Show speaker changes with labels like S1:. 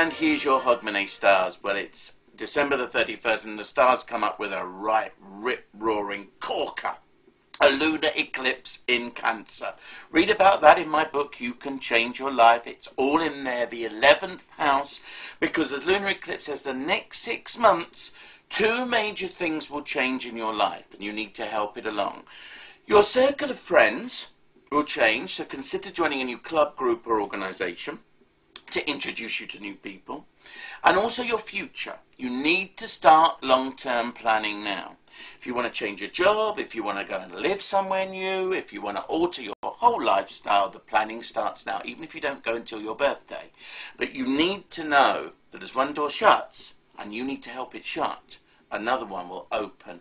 S1: And here's your Hogmanay stars. Well, it's December the 31st, and the stars come up with a right rip roaring corker. A lunar eclipse in Cancer. Read about that in my book, You Can Change Your Life. It's all in there, the 11th house, because the lunar eclipse says the next six months, two major things will change in your life, and you need to help it along. Your circle of friends will change, so consider joining a new club, group, or organization to introduce you to new people. And also your future. You need to start long term planning now. If you want to change your job, if you want to go and live somewhere new, if you want to alter your whole lifestyle, the planning starts now, even if you don't go until your birthday. But you need to know that as one door shuts, and you need to help it shut, another one will open.